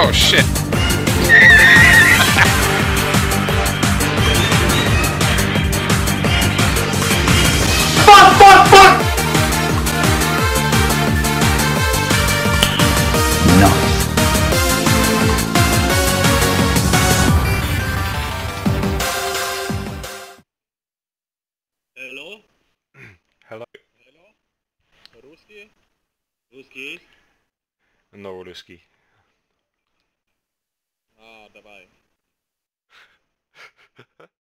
Oh shit. Hello? Hello. Hello? Русский? Русский? No, Oluski. А, давай.